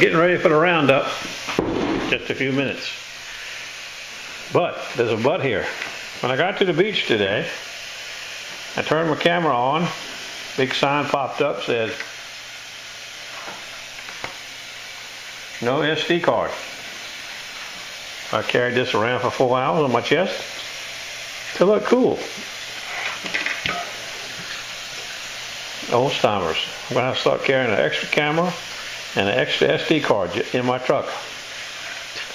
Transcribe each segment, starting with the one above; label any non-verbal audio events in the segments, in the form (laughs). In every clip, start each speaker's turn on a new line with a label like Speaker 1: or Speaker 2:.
Speaker 1: Getting ready for the roundup. Just a few minutes. But there's a but here. When I got to the beach today, I turned my camera on. Big sign popped up said, no SD card. I carried this around for four hours on my chest to look cool. Old timers. I'm gonna to start carrying an extra camera and an extra SD card in my truck. (laughs)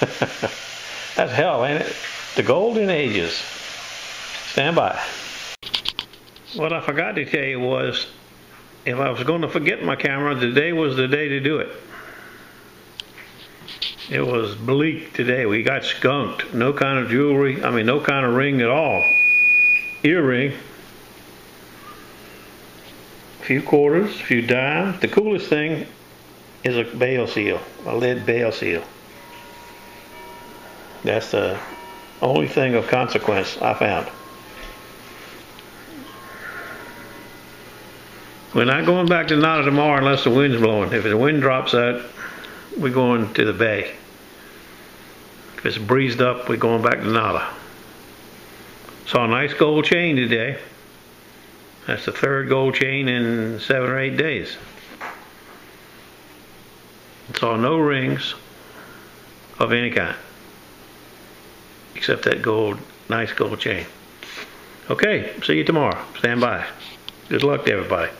Speaker 1: That's hell, ain't it? The golden ages. Stand by. What I forgot to tell you was, if I was going to forget my camera, today was the day to do it. It was bleak today. We got skunked. No kind of jewelry. I mean, no kind of ring at all. Earring. A few quarters, a few dimes. The coolest thing is a bale seal, a lead bale seal. That's the only thing of consequence I found. We're not going back to Nada tomorrow unless the wind's blowing. If the wind drops out, we're going to the bay. If it's breezed up, we're going back to Nada. Saw a nice gold chain today. That's the third gold chain in seven or eight days. Saw no rings of any kind. Except that gold, nice gold chain. Okay, see you tomorrow. Stand by. Good luck to everybody.